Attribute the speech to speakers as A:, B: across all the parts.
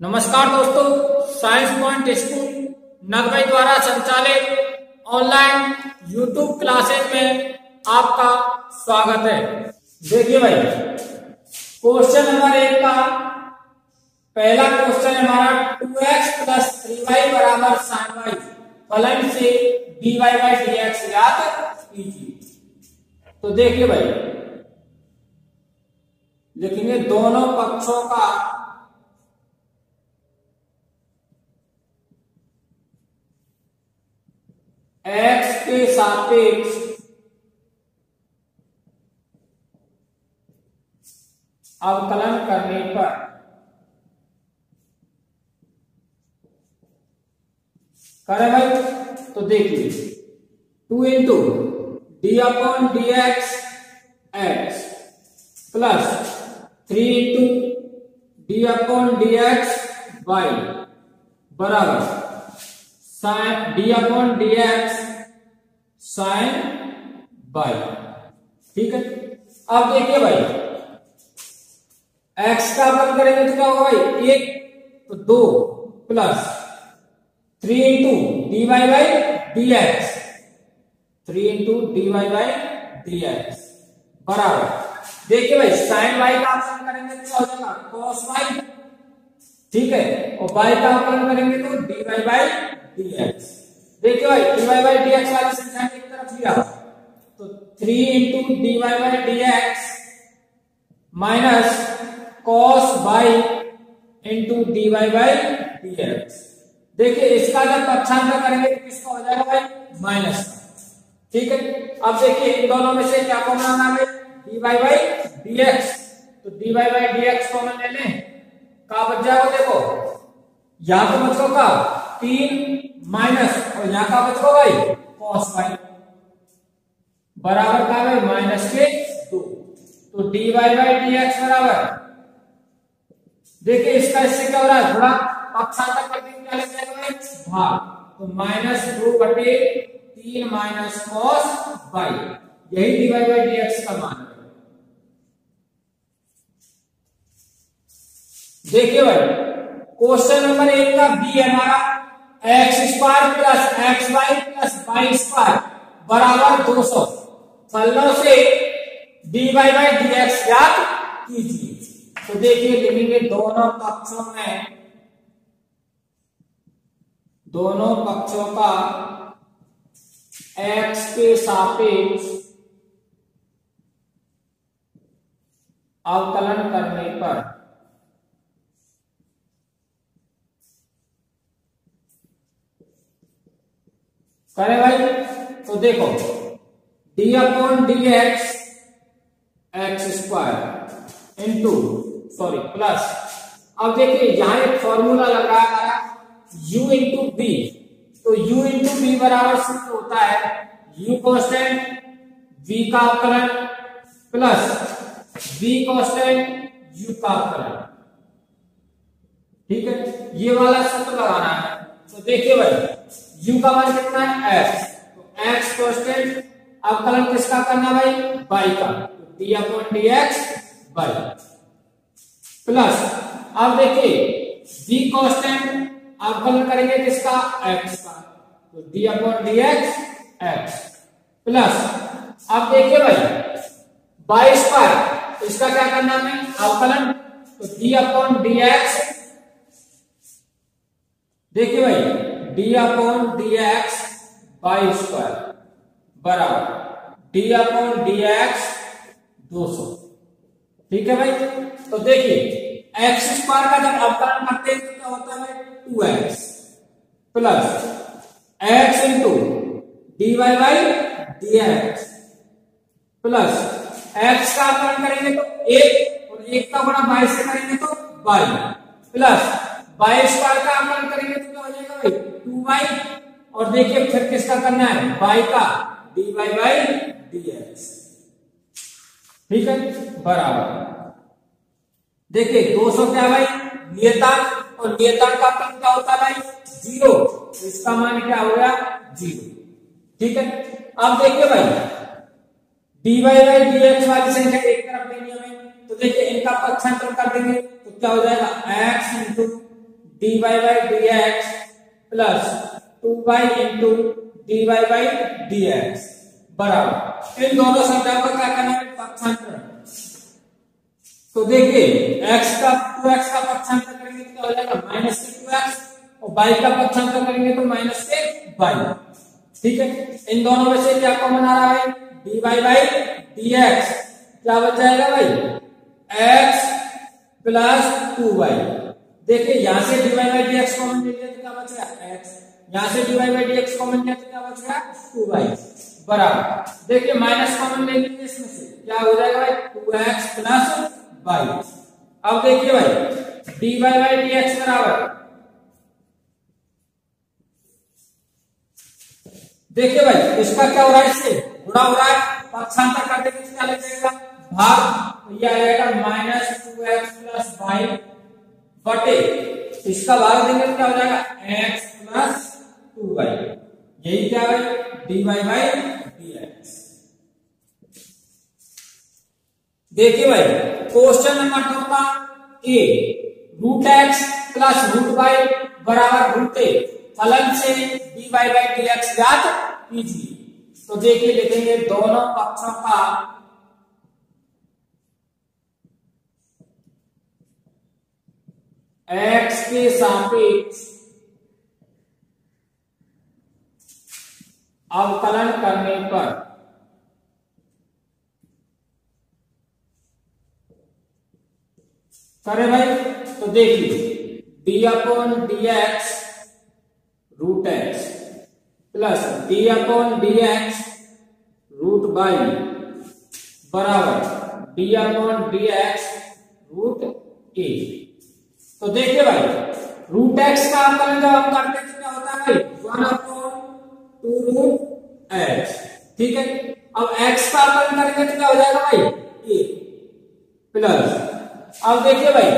A: नमस्कार दोस्तों science point school नगरई द्वारा संचालित ऑनलाइन यूट्यूब क्लासेस में आपका स्वागत है। देखिए भाई क्वेश्चन नंबर एक का पहला क्वेश्चन हमारा two x plus three y बराबर साइन वाई फलन से d y by d x याद कीजिए। तो देखिए भाई, लिखेंगे दोनों पक्षों का एक्स के सापेक्ष अवकलन करने पर करें भाई तो देखिए, two into d upon d x x plus three into d upon d x y बराबर। Sin d upon d x sin y ठीक है? अब देखिए भाई एक्स का अपन करेंगे तो क्या होगा भाई? एक तो दो plus three into d y by d x three into d y by d x बराबर। देखिए भाई साइन वाई का ऑप्शन करेंगे तो क्या हो जाएगा? कॉस वाई ठीक है? और बाई का ऑप्शन करेंगे तो d y by d x देखिए भाई d y by d x वाली संख्या की तरफ़ लिया। तो three into d y by d x minus cos y into d y by d x देखिए, इसका जब पक्षांतर करेंगे तो किसका हो जाएगा भाई? माइनस ठीक है? अब देखिए, इन दोनों में से क्या कॉमन आना है? D y by d x तो d y by d x common ले लें का बच जाएगा देखो? यहाँ तो बचो का तीन माइनस, और यहाँ का बचो भाई? कॉस वाई बराबर का भाई माइनस के दो। तो d y by d x बराबर। देखिए इसका इससे क्या हो रहा है? थोड़ा पक्षांतर करने के क्या लग भाग। तो माइनस दो बटे तीन माइनस कॉस वाई यही d y by d x का मान है देखिए भाई, क्वेश्चन नंबर एक का बी हमारा x square plus x y plus y square बराबर दो सौ। फलों से d y by d x याद कीजिए। तो देखिए लिखेंगे दोनों पक्षों में, दोनों पक्षों का एक्स के सापेक्ष अवकलन करने पर करें भाई तो देखो d upon d x x square into sorry plus अब देखिए, यहाँ एक फॉर्मूला लगा है u इंटू बी तो u इंटू बी बराबर सूत्र होता है? u कॉन्स्टेंट v का अवकलन प्लस v कॉन्स्टेंट u का अवकलन ठीक है? ये वाला सूत्र लगाना है। तो देखिए भाई u का मान कितना है? X. तो x कॉन्स्टेंट अवकलन किसका करना भाई? Y का। तो d upon x y plus अब देखिए v कॉन्स्टेंट अवकलन करेंगे किसका? X का। तो d upon x x plus अब देखिए भाई बाई पर इसका क्या करना है? अवकलन। तो d अपॉन एक्स देखिए भाई d upon d x y square बराबर d अपॉन डी एक्स दो सौ। ठीक है भाई? तो देखिए एक्स स्क्वायर का जब अवकलन करते हैं तो क्या होता है two x plus x into d y by d x plus x का अवकलन करेंगे तो एक और एक का बड़ा बाई से करेंगे तो बाई प्लस बाई स्क्वायर का अवकलन करेंगे तो क्या हो जाएगा भाई? टू वाई और देखिए फिर किसका करना है? बाई का। D y by d x. ठीक है? बराबर। देखिए 200 क्या भाई? नियतांक और नियतांक का क्रम क्या होता भाई? ज़ीरो। इसका मान क्या हो गया? ज़ीरो। ठीक है? अब देखिए भाई। D y by d x वाली संख्या एक तरफ़ लेनी हमें तो देखिए इनका पक्षांतर कर देंगे। तो क्या हो जाएगा? X into by d x plus two y into d y by d x बराबर। इन दोनों संख्या को क्या करना है? पक्षांतर तो देखिए, x का टू एक्स का पक्षांतर करेंगे तो क्या हो जाएगा? माइनस के टू एक्स और y का पक्षांतर करेंगे तो माइनस के y ठीक है? इन दोनों में से क्या कॉमन आ रहा है? D y by d x क्या बच जाएगा भाई? x प्लस टू वाई देखिए, यहाँ से d y by d x common ले लिया तो क्या बचेगा x यहाँ से d y by d x common लिया तो क्या बचेगा टू वाई बराबर। देखिए माइनस कॉमन ले लीजिए इसमें से। क्या हो जाएगा भाई? टू एक्स प्लस वाई अब देखिए भाई d y by d x बराबर। देखिए भाई, इसका क्या हो रहा है इससे? गुणा हो रहा है। पक्षांतर कर देंगे तो क्या जाएगा? भाग। तो ये आ जाएगा minus two x plus y बटे इसका भाग देंगे तो क्या हो जाएगा? एक्स प्लस टू वाई यही क्या है? D y by d x देखिए भाई क्वेश्चन नंबर टू का a root x plus root y बराबर रूट ए फलन से d y by d x याद कीजिए। तो देखिए, लिखेंगे दोनों पक्षों का एक्स के सापेक्ष अवकलन करने पर करे भाई तो देखिए d upon d x root x plus d upon d x root y बराबर d upon d x root a तो देखिए भाई रूट एक्स का अवकलन जब हम करते हैं, क्या होता है one upon two root x ठीक है? अब एक्स का अवकलन करेंगे तो क्या हो जाएगा भाई? ए प्लस अब देखिए भाई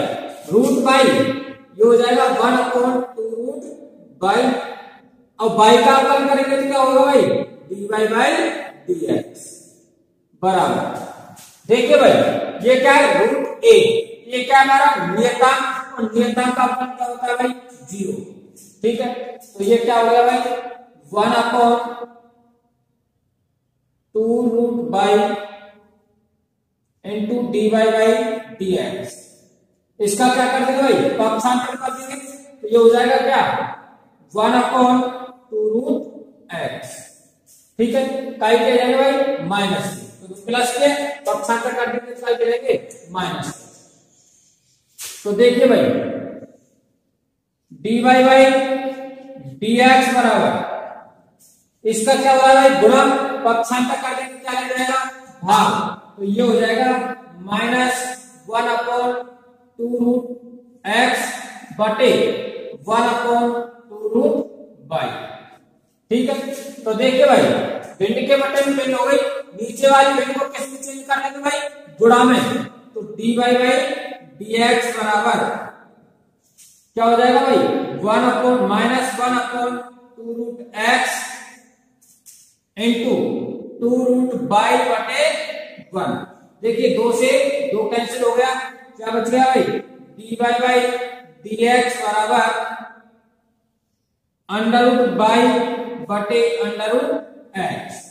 A: रूट बाई ये हो जाएगा one upon two root y अब बाई का अवकलन करेंगे तो क्या होगा भाई? D y by d x बराबर. देखिए भाई, ये क्या है? रूट ए ये क्या हमारा? नियतांक और नियतांक का अवकलन क्या होता है भाई? ज़ीरो। ठीक है? तो ये क्या हो गया भाई? One upon two root y into d y by d x इसका क्या कर देंगे भाई? पक्षांतर कर देंगे। तो ये हो जाएगा क्या? One upon two root x ठीक है? काई क्या जाएगा भाई? माइनस तो प्लस के पक्षांतर कर देंगे तो काई जाएँगे माइनस तो देखिए भाई d y by d x बराबर। इसका क्या हो रहा है गुणा पक्षांतर कर देंगे क्या लग जाएगा? भाग। तो ये हो जाएगा minus one upon two root x बटे one upon two root y ठीक है? तो देखिए भाई, भिंड के बटे में भिन्न हो गई। नीचे वाली भिंड को किसमें चेंज कर लेंगे भाई? गुणा में। तो डी वाई बाई एक्स बराबर। क्या हो जाएगा भाई? One upon minus one upon two root x into two root y बटे वन। देखिए, दो से दो कैंसिल हो गया। क्या बच गया भाई? D y by d x बराबर अंडर रूट बाई बटे अंडर रूट एक्स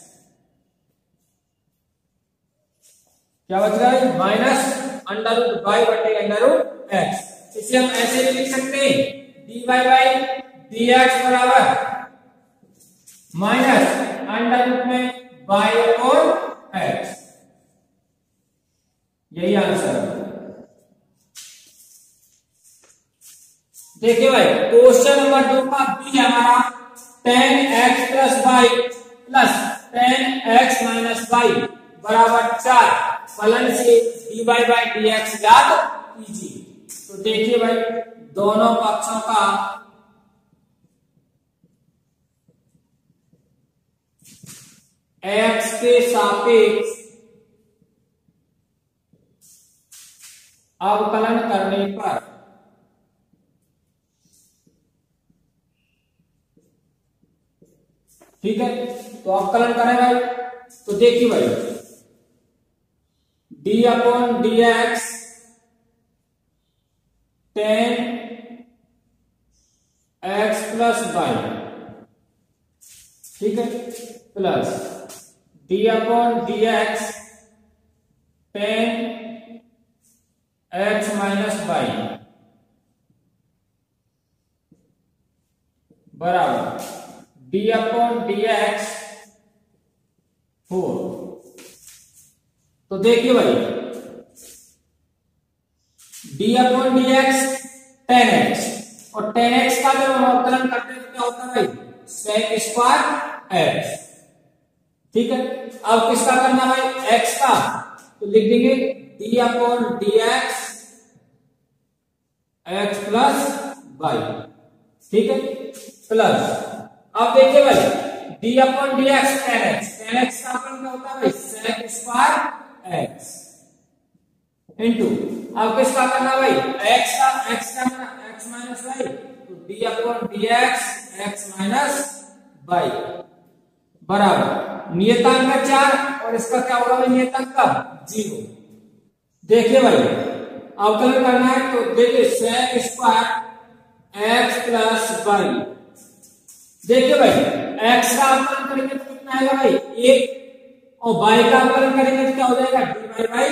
A: क्या बच गया माइनस अंडर रूट बाई बटे अंडर रूट एक्स इसे हम ऐसे भी लिख सकते हैं। बाई डी एक्स बराबर माइनस अंडर रूट में बाई और एक्स यही आंसर देखिए भाई क्वेश्चन नंबर दो का बी हमारा tan x plus y plus tan x minus y बराबर चार। फलन से d y by d x याद कीजिए। तो देखिए भाई, दोनों पक्षों का एक्स के सापेक्ष अवकलन करने पर ठीक है? तो अवकलन करें भाई। तो देखिए भाई d upon d x tan x plus y ठीक है? Plus d upon d x tan x minus y बराबर। D upon d x four तो देखिए भाई। D upon d x tan x और टेन एक्स का जब हम अवकलन करते हैं तो क्या होता है भाई? सेक स्क्वायर एक्स ठीक है? अब किसका करना भाई? एक्स का। तो लिख देंगे d upon d x x plus y ठीक है? प्लस अब देखिए भाई d upon d x tan x tan x का अपन क्या होता है भाई? सेक स्क्वायर एक्स इंटू अब किसका करना भाई? एक्स का एक्स का करना एक्स माइनस वाई तो d upon d x x minus y बराबर। नियतांक का चार और इसका क्या होगा भाई नियतांक का? ज़ीरो देखिए भाई अवकलन करना है तो देखिए sec square x plus y देखिए भाई एक्स का अवकलन करेंगे तो कितना आएगा भाई? एक। और वाई का अवकलन करेंगे तो क्या हो जाएगा? D y by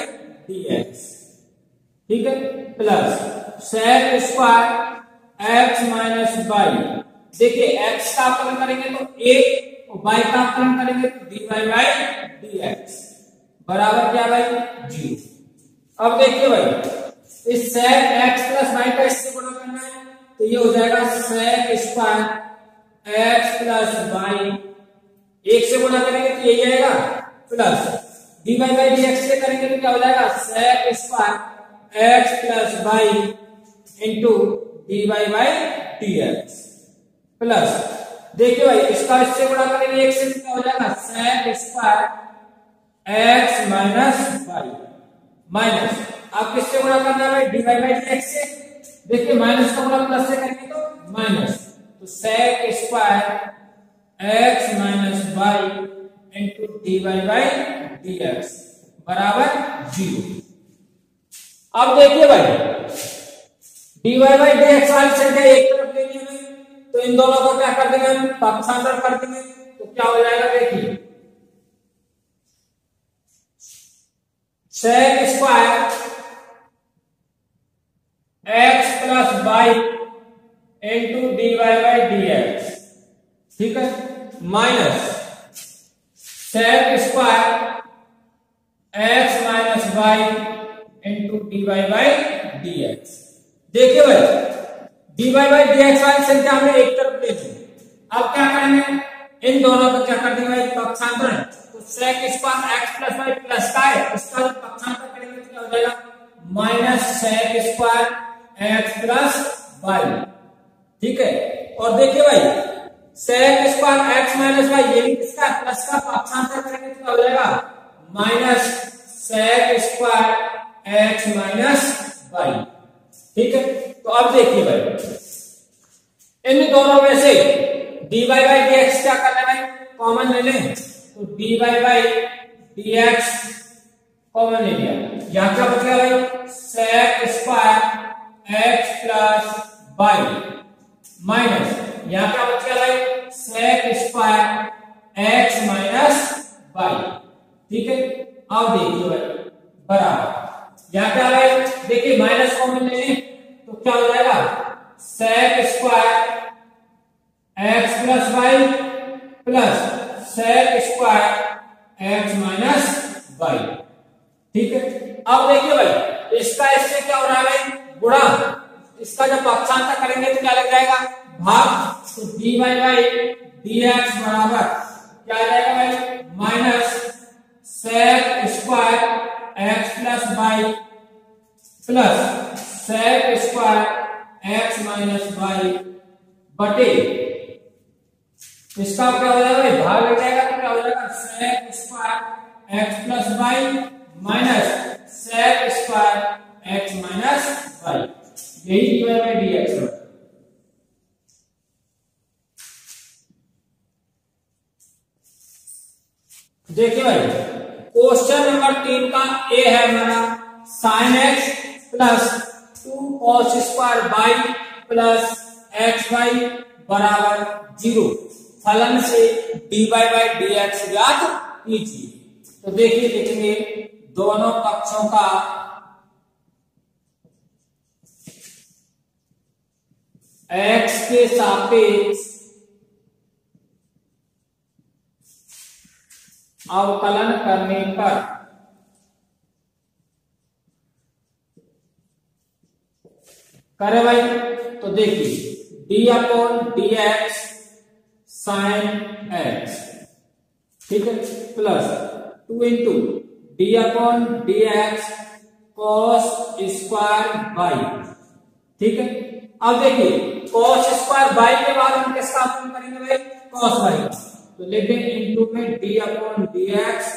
A: d x ठीक है? Plus sec square x minus y देखिए एक्स का अवकलन करेंगे तो एक और वाई का अवकलन करेंगे तो d y by d x बराबर क्या भाई? ज़ीरो। अब देखिए भाई, इस सेक एक्स प्लस वाई का इससे गुणा करना है तो ये हो जाएगा sec square x plus y एक से गुणा करेंगे तो यही आएगा। Plus d y by d x से करेंगे तो क्या हो जाएगा? Sec square x plus y into d y by d x plus देखिए भाई, इसका इससे गुणा करेंगे एक से क्या हो जाएगा? Sec square x minus y minus आप किससे गुणा करना है d y by d x से। देखिए माइनस का गुणा प्लस से करेंगे तो माइनस तो sec square x minus y into d y by d x बराबर ज़ीरो। अब देखिए भाई d y by d x वाली संख्या एक तरफ़ लेनी है तो इन दोनों को क्या कर देंगे हम? पक्षांतर कर देंगे। तो क्या हो जाएगा देखिए sec square x plus y into d y by d x ठीक है? Minus sec square x minus y into d y by d x देखिए भाई d y by d x वाली संख्या हमें एक तरफ़ ले ली। अब क्या करेंगे? इन दोनों को क्या कर देंगे? पक्षांतरण। तो sec square x plus y plus का है इसका पक्षांतर करेंगे तो क्या हो जाएगा minus sec square x plus y ठीक है? और देखिए भाई sec square x minus y ये भी किसका? प्लस का पक्षांतर करेंगे तो क्या हो जाएगा? Minus sec square x minus y ठीक है? तो अब देखिए भाई। इन दोनों में से बाई डी एक्स क्या कर भाई? कॉमन ले लें। तो बाई डी एक्स कॉमन ले लिया। यहाँ क्या बच गया भाई? Sec square x plus y minus यहाँ क्या बच गया भाई? Sec square x minus y ठीक है? अब देखिए भाई, बराबर। यहाँ क्या है? देखिए माइनस कॉमन ले लें तो क्या हो जाएगा? Sec square x plus y plus sec square x minus y ठीक है? अब देखिए भाई, इसका इससे क्या हो रहा है गुणा। इसका जब पक्षांतर करेंगे तो क्या लग जाएगा? भाग d y by d x बराबर क्या आ जाएगा भाई? Minus sec square x plus y plus sec square x minus y बटे। इसका क्या हो जाएगा भाई? भाग लग जाएगा तो क्या हो जाएगा? Sec square x plus y minus sec square x minus y यही d y by d x देखिए भाई क्वेश्चन नंबर तीन का ए है हमारा sine x plus two cos square y plus x y बराबर ज़ीरो फलन से d y by d x ज्ञात कीजिए। तो देखिए लिखेंगे दोनों पक्षों का एक्स के सापेक्ष अवकलन करने पर। करे भाई तो देखिए d upon d x sine x ठीक है? Plus two into d upon d x cos square y ठीक है? अब देखिए कॉस स्क्वायर बाई के बाद हम किसका करेंगे भाई? कॉस बाई तो लेते हैं इंटू में d upon d x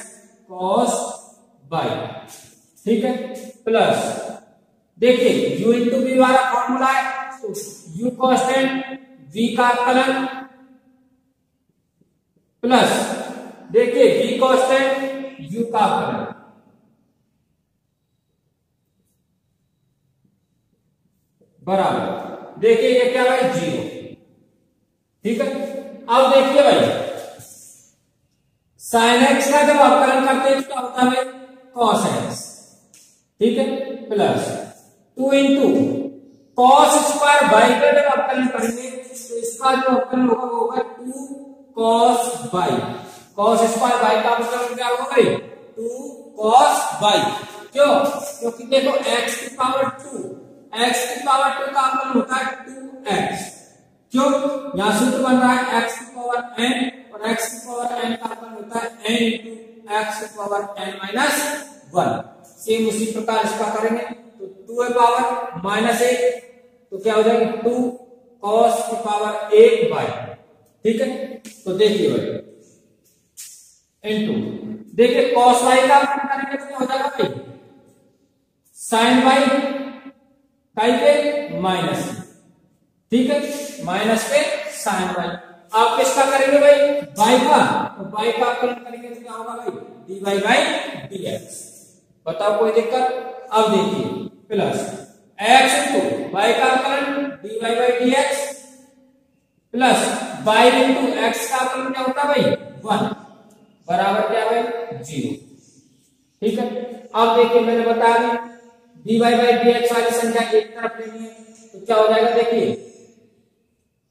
A: cos y ठीक है? प्लस देखिए, u इंटू वी वाला फॉर्मूला है तो u कॉन्स्टेंट v का अवकलन प्लस देखिए, v कॉन्स्टेंट u का अवकलन बराबर. देखिए ये क्या है ज़ीरो ठीक है? अब देखिए भाई साइन एक्स का जब अवकलन करते हैं तो क्या होता है? कॉस एक्स ठीक है? Plus two into cos square y का जब अवकलन करेंगे तो इसका जो अवकलन होगा, वो होगा two cos y cos square y का अवकलन क्या होगा टू कॉस बाई क्यों? क्योंकि देखो एक्स की पावर टू एक्स की पावर टू का अवकलन होता है टू एक्स क्यों? यहाँ सूत्र बन रहा है एक्स की पावर एन और एक्स की पावर एन का अवकलन होता है n into x power n minus one same उसी प्रकार इसका करेंगे तो टू ए पावर माइनस एक तो क्या हो जाएगा? टू कॉस की पावर एक बाई ठीक है? तो देखिए भाई इंटू देखिए कॉस वाई का अवकलन करेंगे तो क्या हो जाएगा भाई? साइन वाई काई पे माइनस ठीक है? माइनस पे साइन वाई आप किसका करेंगे भाई? बाई का। तो बाई का अवकलन करेंगे तो क्या होगा भाई? D y by d x बताओ कोई दिक्कत? अब देखिए प्लस एक्स इंटू बाई का अवकलन d y by d x plus y into x का अवकलन क्या होता भाई? वन बराबर क्या भाई ज़ीरो ठीक है? अब देखिए, मैंने बताया d y by d x वाली संख्या एक तरफ़ लेनी है तो क्या हो जाएगा? देखिए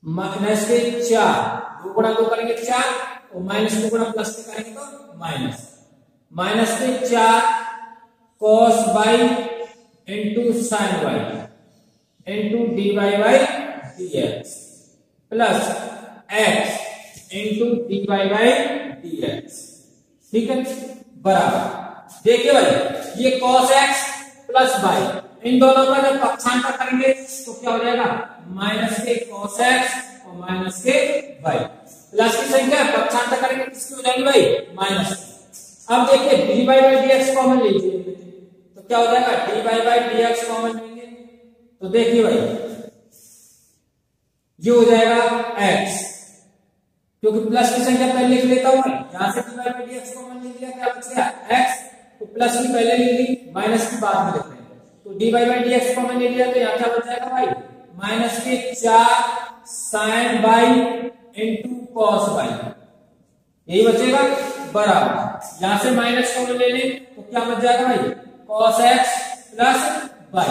A: माइनस के चार, दो गुणा दो करेंगे चार, और माइनस दो गुणा प्लस के करेंगे तो माइनस। माइनस के चार cos y into sine y into d y by d x plus x into d y by d x ठीक है? बराबर। देखिए भाई, ये कॉस एक्स प्लस बाई इन दोनों का जब पक्षांतर करेंगे तो क्या हो जाएगा? माइनस के कॉस एक्स और माइनस के वाई प्लस की संख्या पक्षांतर करेंगे किसकी हो जाएगी भाई? माइनस अब देखिए d y by d x common लीजिए तो क्या हो जाएगा? D y by d x common लेंगे। तो देखिए भाई, ये हो जाएगा एक्स क्योंकि प्लस की संख्या पहले लिख लेता हूँ यहाँ से d y by d x common ले लिया, क्या बच गया? एक्स तो प्लस की पहले ले ली, माइनस की बाद में लिख d y by d x common ले लिया तो यहाँ क्या बच जाएगा भाई? माइनस के चार sine y into cos y यही बचेगा बराबर। यहाँ से माइनस कॉमन ले लें तो क्या बच जाएगा भाई? कॉस एक्स प्लस बाई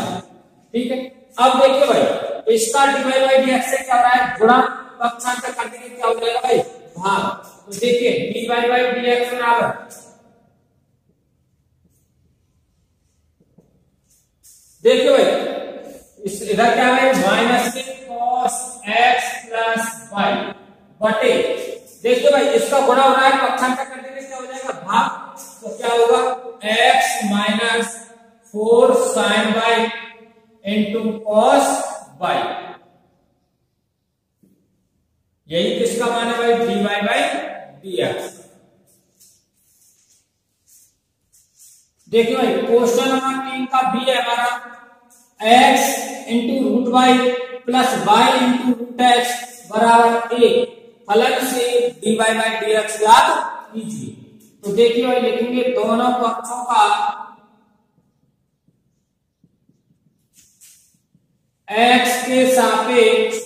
A: ठीक है? अब देखिए भाई, इसका डी बाई डी एक्स से क्या रहा है? गुणा पक्षांतर कर देंगे क्या हो जाएगा भाई? भाग। तो देखिए d y by d x बराबर। देखिए भाई, इस इधर क्या है? Minus cos x plus y बटे, देखिए भाई, इसका गुणा हो रहा है पक्षांतर कर देंगे क्या हो जाएगा भाग तो क्या होगा? X minus four sine y into cos y यही किसका मान है भाई? D y by d x देखिए भाई क्वेश्चन नंबर तीन का बी है हमारा। X into root y plus y into root x बराबर ए फलन से d y by d x याद कीजिए। तो देखिए भाई लिखेंगे दोनों पक्षों का एक्स के सापेक्ष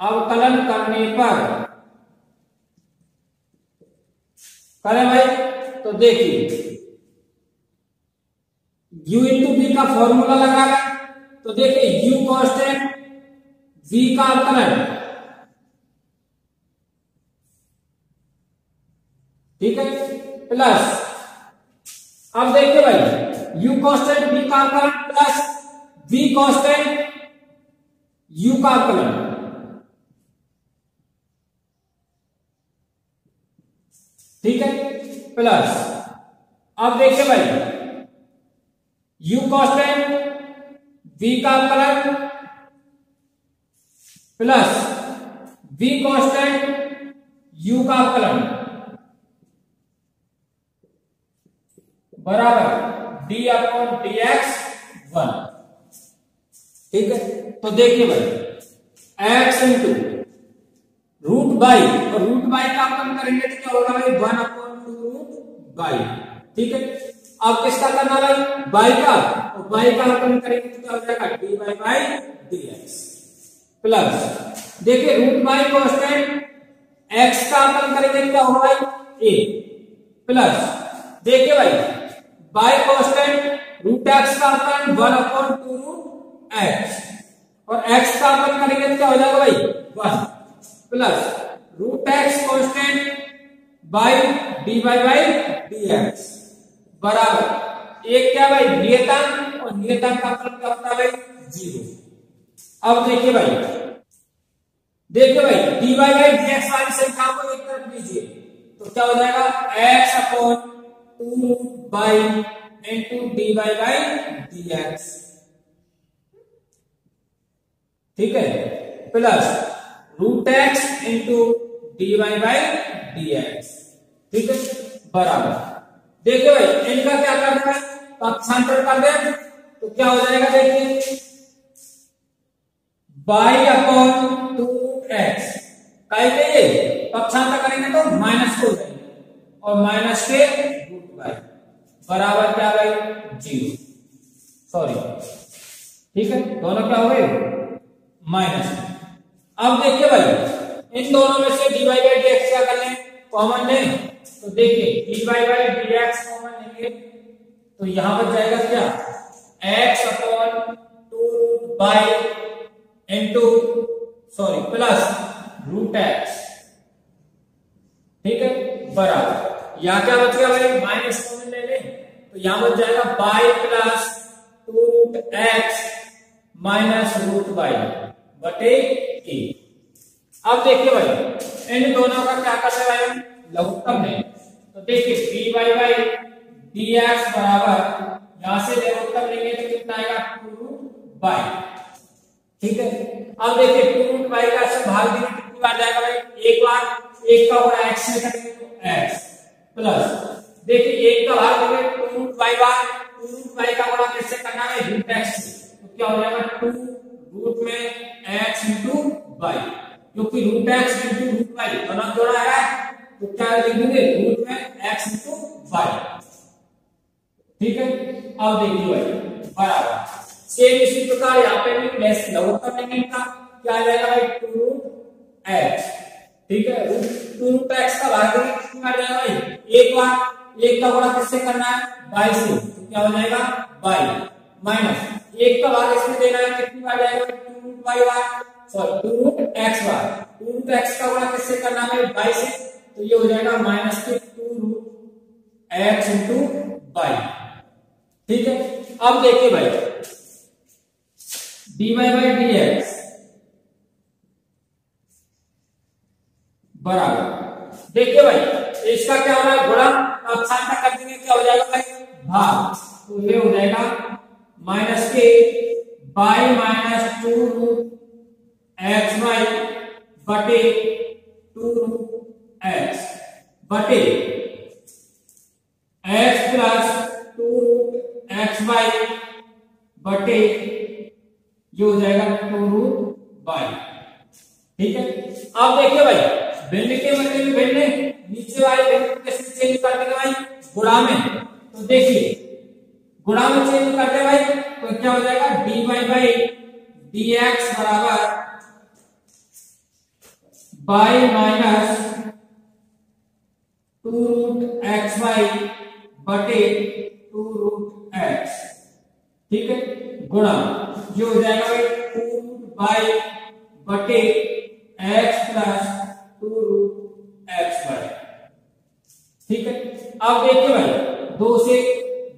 A: अवकलन करने पर करें भाई। तो देखिए, u इंटू बी का फॉर्मूला लगा तो देखिए, u कांस्टेंट v का अवकलन ठीक है? प्लस अब देखिए भाई, u कांस्टेंट v का अवकलन प्लस v कांस्टेंट u का अवकलन ठीक है? प्लस अब देखिए भाई। U कांस्टेंट v का अवकलन प्लस v कांस्टेंट u का अवकलन बराबर d upon d x one ठीक है? तो देखिए भाई, x इंटू रूट बाई और रूट बाई का अपन करेंगे तो क्या होगा भाई? One upon y. ठीक है? अब किसका करना भाई बाई का। और बाई का अपन करेंगे तो क्या हो जाएगा? D y by d x plus. देखिए, रूट बाई कॉन्स्टेंट एक्स का अपन करेंगे तो क्या होगा भाई? A plus. देखिए भाई, बाई कॉन्स्टेंट रूट एक्स का अपन one upon two root x. और एक्स का अपन करेंगे तो क्या हो जाएगा भाई? One. Plus root x constant y d y by d x. बराबर। एक क्या भाई? नियतांक और नियतांक का फलन क्या होता है भाई ज़ीरो। अब देखिए भाई। देखिए भाई, d y by d x वाली संख्या को एक तरफ़ लीजिए तो क्या हो जाएगा? X upon two y into d y by d x. ठीक है? Plus root x into d y by d x. ठीक है? बराबर। देखिए भाई, इनका क्या करना है? पक्षांतर कर दे तो क्या हो जाएगा देखिए। Y upon two x. कई के ये पक्षांतर करेंगे तो माइनस को जाएँगे। और माइनस के रूट बाई। बराबर क्या भाई ज़ीरो। सॉरी। ठीक है? दोनों क्या हो गए? माइनस। अब देखिए भाई, इन दोनों में से d y by d x क्या कर लें? कॉमन लें? तो देखिए d y by d x common लेंगे तो यहाँ पर जाएगा क्या? X upon two root y into sorry plus root x ठीक है? बराबर। यहाँ क्या बच गया भाई? माइनस कॉमन ले लें। तो यहाँ बच जाएगा y plus two root x minus root y बटे ए अब देखिए भाई, इन दोनों का क्या भाई? हम लघुत्तम है। तो देखिए d y by d x बराबर यहाँ से लघुत्तम लेंगे तो कितना आएगा? टू बाई ठीक है? अब देखिए टू रूट बाई का सब भाग देंगे कितनी बार जाएगा भाई? एक बार, एक का होगा एक्स में करेंगे तो एक्स प्लस देखिए, एक का भाग देंगे टू रूट बाई बार टू रूट बाई का गुणा किससे करना है? रूट एक्स तो क्या हो जाएगा? टू रूट में एक्स इंटू बाई क्योंकि root x into root y दोनों जोड़ा है तो क्या लिखेंगे रूट में एक्स इंटू बाई ठीक है? अब देखिए भाई बराबर सेम इसी प्रकार यहाँ पे भी लेस लघुत्तम लेंगे इनका क्या आ जाएगा भाई? टू रूट एक्स ठीक है? टू रूट एक्स का भाग देंगे। कितनी बार जाएगा भाई? एक बार। एक का गुणा किससे करना है? बाई से। तो क्या हो जाएगा? बाई माइनस एक का भाग इसमें देना है। कितनी बार जाएगा टू रूट बाई बार। सॉरी टू रूट एक्स बार। टू रूट एक्स का गुणा किससे करना है? बाई से। तो ये हो जाएगा माइनस के two root x into y ठीक है? अब देखिए भाई। D y by d x बराबर। देखिए भाई, इसका क्या हो रहा है? गुणा अक्षांतर कर देंगे क्या हो जाएगा भाई? भाग। तो ये हो जाएगा माइनस के y minus two root x y बटे टू रूट एक्स बटे x plus two root x y बटे ये हो जाएगा टू रूट बाई ठीक है? अब देखिए भाई, भिन्न के बदले में भिन्न नीचे वाले कैसे चेंज कर देंगे भाई? गुणा में। तो देखिए, गुणा में चेंज करते भाई तो क्या हो जाएगा? D y by d x बराबर y minus two root x y बटे टू रूट एक्स। ठीक है? गुणा। ये हो जाएगा भाई टू रूट बाई बटे x plus two root x y. ठीक है? अब देखिए भाई, दो से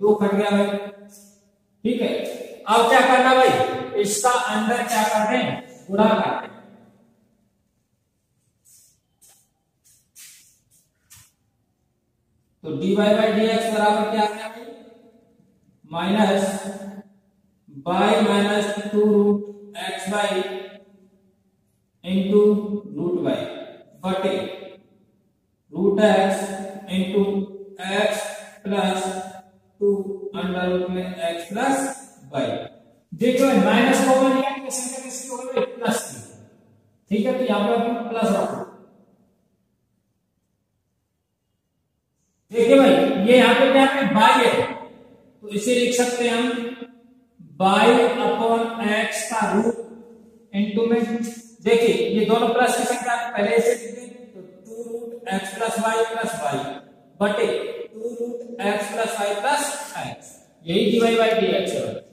A: दो कट गया भाई। ठीक है? अब क्या करना भाई? इसका अंदर क्या कर रहे हैं? गुणा करते हैं। तो d y by d x बराबर क्या आ गया? Minus y minus two root x y into root y बटे root x into x plus two under root में एक्स प्लस वाई देखो माइनस कॉमन लिया प्लस ठीक है तो यहाँ पर प्लस रखो। देखिए भाई, ये यहाँ पे क्या है? बाई है। तो इसे लिख सकते हैं हम। बाई अपॉन एक्स का रूट इंटू में देखिए, ये दोनों प्लस की संख्या पहले से लिख दें तो two root x plus y plus y बटे two root x plus y plus x यही d y by d x है।